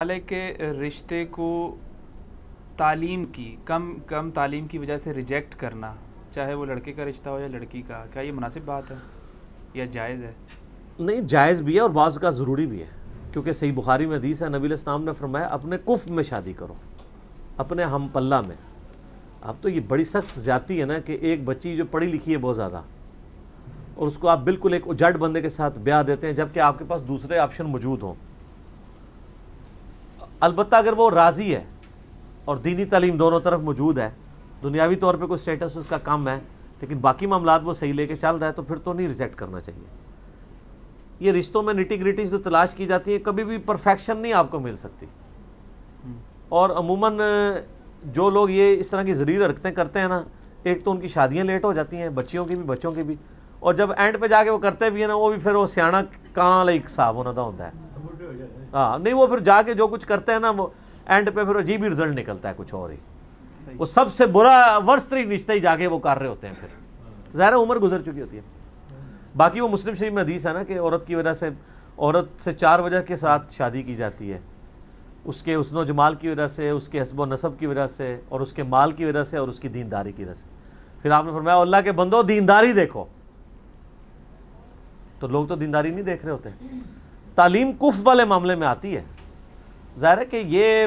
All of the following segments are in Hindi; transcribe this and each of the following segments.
वाले के रिश्ते को तालीम की, कम कम तालीम की वजह से रिजेक्ट करना, चाहे वो लड़के का रिश्ता हो या लड़की का, क्या ये मुनासिब बात है? या जायज़ है? नहीं, जायज़ भी है और बाज़ का ज़रूरी भी है, क्योंकि सही बुखारी में हदीस है, नबी इस्लाम ने फरमाया, अपने कुफ में शादी करो, अपने हम पल्ला में। अब तो ये बड़ी सख्त ज़्यादती है ना कि एक बच्ची जो पढ़ी लिखी है बहुत ज़्यादा, और उसको आप बिल्कुल एक उजड़ बंदे के साथ ब्याह देते हैं, जबकि आपके पास दूसरे ऑप्शन मौजूद हों। अलबत् अगर वो राज़ी है और दीनी तालीम दोनों तरफ़ मौजूद है दुनियावी तौर पे कोई स्टेटस उसका कम है लेकिन बाकी मामला वो सही लेके चल रहा है तो फिर तो नहीं रिजेक्ट करना चाहिए। ये रिश्तों में निटी ग्रिटीज जो तलाश की जाती है कभी भी परफेक्शन नहीं आपको मिल सकती। और अमूमन जो लोग ये इस तरह की ज़रीर हरकतें करते हैं ना एक तो उनकी शादियाँ लेट हो जाती हैं बच्चियों की भी बच्चों की भी और जब एंड पे जाके वो करते भी है ना वो भी फिर वो सियाणा कहाँ लाइक साहब होना होता है। हाँ नहीं वो फिर जाके जो कुछ करते हैं ना वो एंड पे फिर अजीब ही रिज़ल्ट निकलता है कुछ और ही। वो सबसे बुरा वर्ष रिश्ते ही जाके वो कर रहे होते हैं फिर। ज़ाहिर उम्र गुजर चुकी होती है। बाकी वो मुस्लिम शरीफ में हदीस है ना कि औरत की वजह से औरत से चार वजह के साथ शादी की जाती है। उसके उसनो जमाल की वजह से उसके हसब नसब की वजह से और उसके माल की वजह से और उसकी दीनदारी की वजह से। फिर आपने फरमाया अल्लाह के बंदो दीनदारी देखो। तो लोग तो दीनदारी नहीं देख रहे होते। तालीम कुफ वाले मामले में आती है। ज़ाहिर है कि ये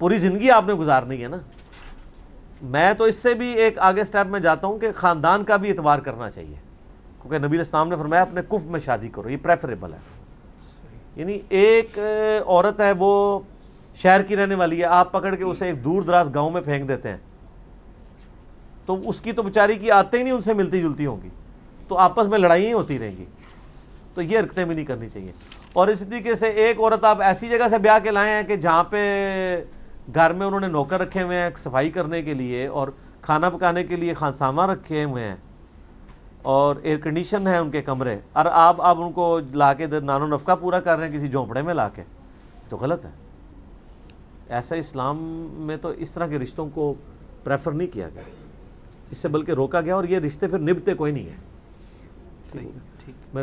पूरी ज़िंदगी आपने गुजारनी है ना। मैं तो इससे भी एक आगे स्टेप में जाता हूँ कि ख़ानदान का भी इतवार करना चाहिए। क्योंकि नबी इस्लाम ने फरमाया, अपने कुफ में शादी करो, ये प्रेफरेबल है। यानी एक औरत है, वो शहर की रहने वाली है, आप पकड़ के उसे एक दूर दराज गाँव में फेंक देते हैं। तो उसकी तो बेचारी की आते ही नहीं उनसे मिलती जुलती होंगी। तो आपस में लड़ाई होती रहेंगी। तो ये हरकतें भी नहीं करनी चाहिए। और इसी तरीके से एक औरत आप ऐसी जगह से ब्याह के लाए हैं कि जहाँ पे घर में उन्होंने नौकर रखे हुए हैं सफ़ाई करने के लिए और खाना पकाने के लिए खानसामा रखे हुए हैं और एयर कंडीशन है उनके कमरे। और आप आप उनको ला के नानो नफका पूरा कर रहे हैं किसी झोंपड़े में ला के तो गलत है। ऐसा इस्लाम में तो इस तरह के रिश्तों को प्रेफर नहीं किया गया। इससे बल्कि रोका गया और ये रिश्ते फिर निभते कोई नहीं है ठीक। मैं